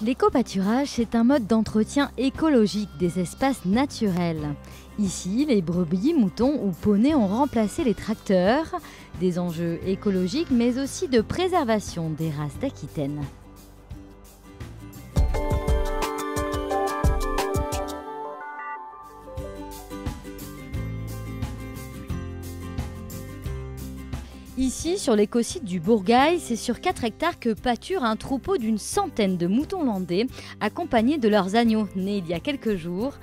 L'éco-pâturage, c'est un mode d'entretien écologique des espaces naturels. Ici, les brebis, moutons ou poneys ont remplacé les tracteurs, des enjeux écologiques mais aussi de préservation des races d'Aquitaine. Ici, sur l'écosite du Bourgail, c'est sur 4 hectares que pâture un troupeau d'une centaine de moutons landais, accompagnés de leurs agneaux, nés il y a quelques jours.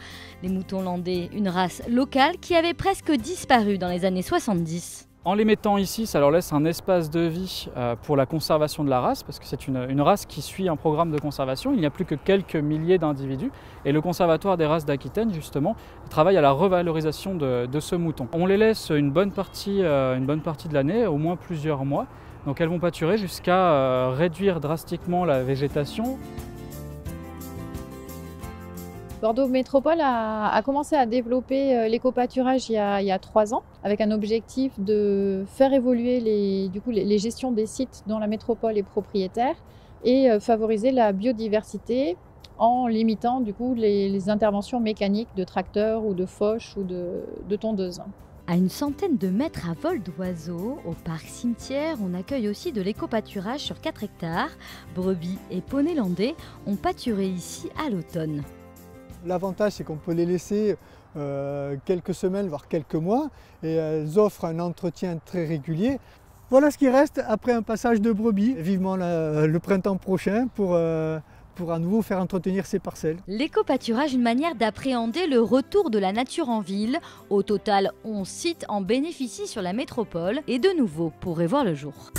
Les moutons landais, une race locale qui avait presque disparu dans les années 70. En les mettant ici, ça leur laisse un espace de vie euh, pour la conservation de la race, parce que c'est une, race qui suit un programme de conservation. Il n'y a plus que quelques milliers d'individus. Et le Conservatoire des races d'Aquitaine, justement, travaille à la revalorisation de, ce mouton. On les laisse une bonne partie, euh, une bonne partie de l'année, au moins plusieurs mois. Donc elles vont pâturer jusqu'à euh, réduire drastiquement la végétation. Bordeaux Métropole a, commencé à développer euh, l'éco-pâturage il, y a trois ans avec un objectif de faire évoluer les, du coup, les, gestions des sites dont la métropole est propriétaire et euh, favoriser la biodiversité en limitant du coup les, interventions mécaniques de tracteurs ou de fauches ou de, de tondeuses. À une centaine de mètres à vol d'oiseaux, au parc cimetière, on accueille aussi de l'éco-pâturage sur 4 hectares. Brebis et poneys landais ont pâturé ici à l'automne. L'avantage, c'est qu'on peut les laisser euh, quelques semaines, voire quelques mois, et elles offrent un entretien très régulier. Voilà ce qui reste après un passage de brebis. Vivement le printemps prochain pour, euh, pour à nouveau faire entretenir ces parcelles. L'éco-pâturage, une manière d'appréhender le retour de la nature en ville. Au total, 11 sites en bénéficient sur la métropole et de nouveau pourraient voir le jour.